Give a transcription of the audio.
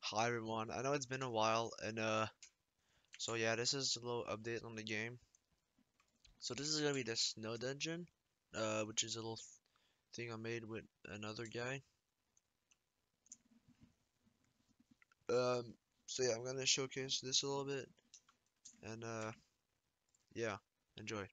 Hi everyone, I know it's been a while and uh so yeah this is a little update on the game. So this is gonna be the snow dungeon, uh which is a little thing I made with another guy. Um so yeah I'm gonna showcase this a little bit and uh yeah, enjoy.